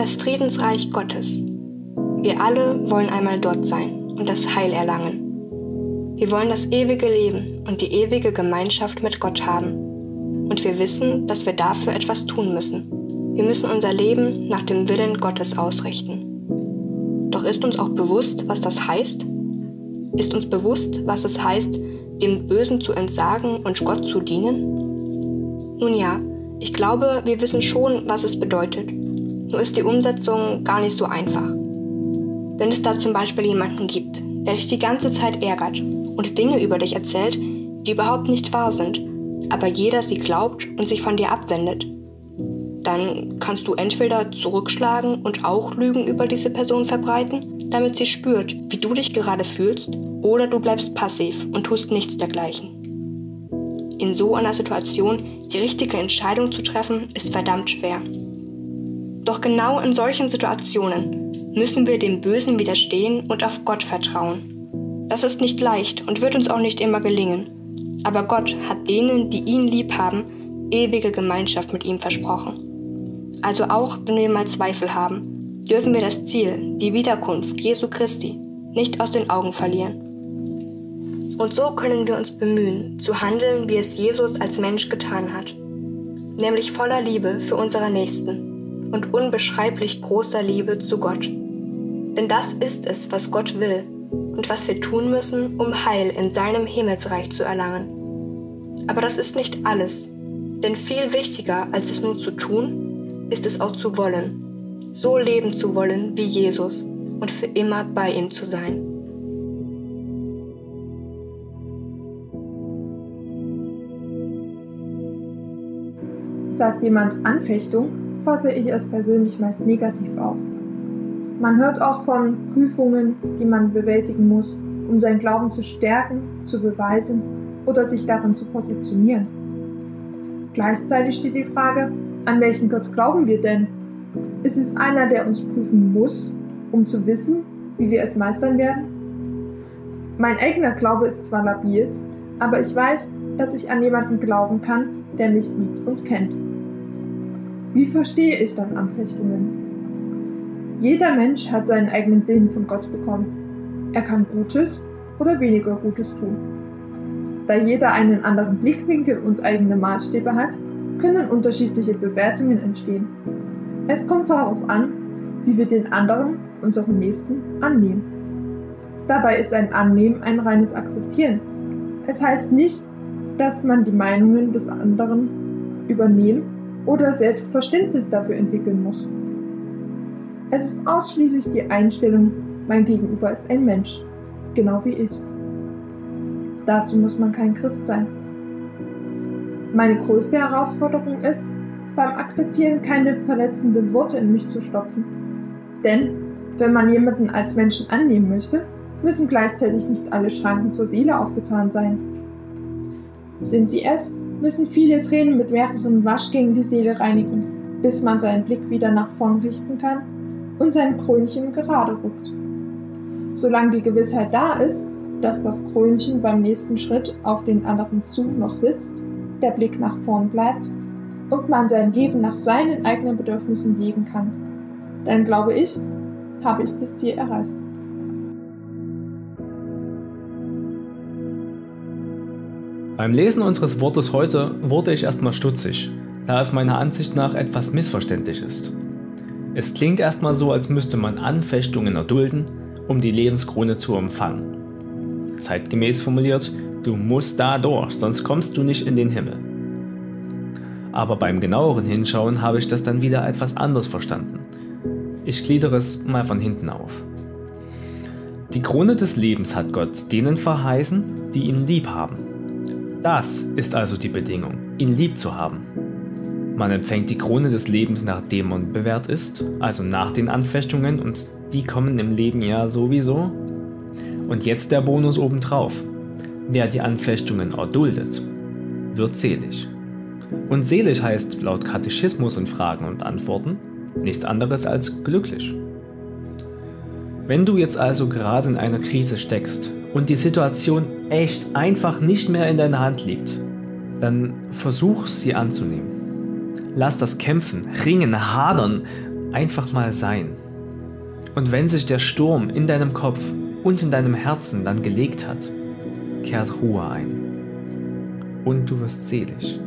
Das Friedensreich Gottes. Wir alle wollen einmal dort sein und das Heil erlangen. Wir wollen das ewige Leben und die ewige Gemeinschaft mit Gott haben. Und wir wissen, dass wir dafür etwas tun müssen. Wir müssen unser Leben nach dem Willen Gottes ausrichten. Doch ist uns auch bewusst, was das heißt? Ist uns bewusst, was es heißt, dem Bösen zu entsagen und Gott zu dienen? Nun ja, ich glaube, wir wissen schon, was es bedeutet. Nur ist die Umsetzung gar nicht so einfach. Wenn es da zum Beispiel jemanden gibt, der dich die ganze Zeit ärgert und Dinge über dich erzählt, die überhaupt nicht wahr sind, aber jeder sie glaubt und sich von dir abwendet, dann kannst du entweder zurückschlagen und auch Lügen über diese Person verbreiten, damit sie spürt, wie du dich gerade fühlst, oder du bleibst passiv und tust nichts dergleichen. In so einer Situation die richtige Entscheidung zu treffen, ist verdammt schwer. Doch genau in solchen Situationen müssen wir dem Bösen widerstehen und auf Gott vertrauen. Das ist nicht leicht und wird uns auch nicht immer gelingen. Aber Gott hat denen, die ihn lieb haben, ewige Gemeinschaft mit ihm versprochen. Also auch wenn wir mal Zweifel haben, dürfen wir das Ziel, die Wiederkunft Jesu Christi, nicht aus den Augen verlieren. Und so können wir uns bemühen, zu handeln, wie es Jesus als Mensch getan hat, nämlich voller Liebe für unsere Nächsten und unbeschreiblich großer Liebe zu Gott. Denn das ist es, was Gott will und was wir tun müssen, um Heil in seinem Himmelsreich zu erlangen. Aber das ist nicht alles, denn viel wichtiger als es nur zu tun, ist es auch zu wollen, so leben zu wollen wie Jesus und für immer bei ihm zu sein. Sagt jemand Anfechtung, fasse ich es persönlich meist negativ auf. Man hört auch von Prüfungen, die man bewältigen muss, um seinen Glauben zu stärken, zu beweisen oder sich darin zu positionieren. Gleichzeitig steht die Frage, an welchen Gott glauben wir denn? Ist es einer, der uns prüfen muss, um zu wissen, wie wir es meistern werden? Mein eigener Glaube ist zwar labil, aber ich weiß, dass ich an jemanden glauben kann, der mich liebt und kennt. Wie verstehe ich dann Anfechtungen? Jeder Mensch hat seinen eigenen Willen von Gott bekommen. Er kann Gutes oder weniger Gutes tun. Da jeder einen anderen Blickwinkel und eigene Maßstäbe hat, können unterschiedliche Bewertungen entstehen. Es kommt darauf an, wie wir den anderen, unseren Nächsten, annehmen. Dabei ist ein Annehmen ein reines Akzeptieren. Es heißt nicht, dass man die Meinungen des anderen übernehmen oder Selbstverständnis dafür entwickeln muss. Es ist ausschließlich die Einstellung, mein Gegenüber ist ein Mensch, genau wie ich. Dazu muss man kein Christ sein. Meine größte Herausforderung ist, beim Akzeptieren keine verletzenden Worte in mich zu stopfen. Denn, wenn man jemanden als Menschen annehmen möchte, müssen gleichzeitig nicht alle Schranken zur Seele aufgetan sein. Sind sie es, müssen viele Tränen mit mehreren Waschgängen die Seele reinigen, bis man seinen Blick wieder nach vorn richten kann und sein Krönchen gerade rückt. Solange die Gewissheit da ist, dass das Krönchen beim nächsten Schritt auf den anderen zu noch sitzt, der Blick nach vorn bleibt und man sein Leben nach seinen eigenen Bedürfnissen leben kann, dann glaube ich, habe ich das Ziel erreicht. Beim Lesen unseres Wortes heute wurde ich erstmal stutzig, da es meiner Ansicht nach etwas missverständlich ist. Es klingt erstmal so, als müsste man Anfechtungen erdulden, um die Lebenskrone zu empfangen. Zeitgemäß formuliert, du musst da durch, sonst kommst du nicht in den Himmel. Aber beim genaueren Hinschauen habe ich das dann wieder etwas anders verstanden. Ich gliedere es mal von hinten auf. Die Krone des Lebens hat Gott denen verheißen, die ihn lieb haben. Das ist also die Bedingung, ihn lieb zu haben. Man empfängt die Krone des Lebens, nachdem man bewährt ist, also nach den Anfechtungen, und die kommen im Leben ja sowieso. Und jetzt der Bonus obendrauf. Wer die Anfechtungen erduldet, wird selig. Und selig heißt laut Katechismus und Fragen und Antworten nichts anderes als glücklich. Wenn du jetzt also gerade in einer Krise steckst und die Situation echt einfach nicht mehr in deiner Hand liegt, dann versuch sie anzunehmen. Lass das Kämpfen, Ringen, Hadern einfach mal sein. Und wenn sich der Sturm in deinem Kopf und in deinem Herzen dann gelegt hat, kehrt Ruhe ein. Und du wirst selig.